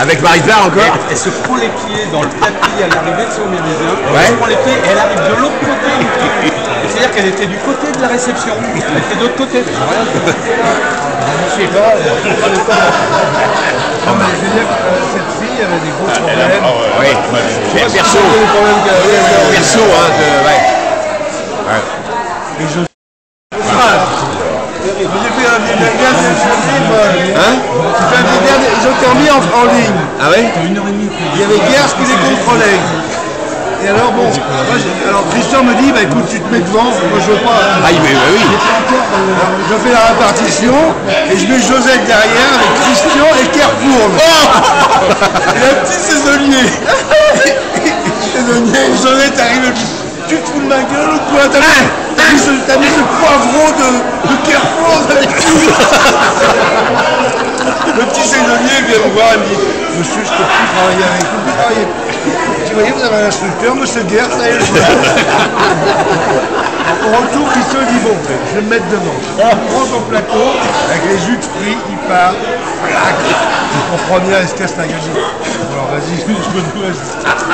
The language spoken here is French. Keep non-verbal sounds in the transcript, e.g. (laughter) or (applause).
Avec Marie-Claire encore Elle se prend les pieds dans le tapis à l'arrivée de son méridien. Ouais. Elle se prend les pieds et elle arrive de l'autre côté. C'est-à-dire qu'elle était du côté de la réception. Elle était de l'autre côté. Je sais pas. Je sais pas. Non, mais je veux dire que euh, cette fille avait des gros problèmes. Oui. Per- Perso. Perso, hein. de- ouais. J'ai fait un vidéo de ce film. Hein J'ai fait un vidéo, en, ligne. Ah ouais Il y avait Gers qui les contrôlait. Et alors bon, moi, alors Christian me dit, bah écoute, tu te mets devant, moi je veux pas. Ah oui, mais bah oui. Alors, je fais la répartition et je mets Josette derrière avec Christian et Kerfourne. (laughs) et un petit saisonnier. (laughs) saisonnier, et Josette arrive dit Tu te fous de ma gueule ou quoi? T'as mis, t'as mis ce, t'as mis ce poivron de, de Kerfourne avec tout. Le saisonnier vient me voir me dit Monsieur, je peux plus travailler avec vous. Tu voyez, vous avez un instructeur, monsieur Guerre, ça y est. Au retour, Christian dit Bon, je vais me mettre devant. Il prend son plateau, avec les jus de fruits, il part. Clac. On prend bien, il se casse la gueule. Alors vas-y, (laughs) je tout, vas-y.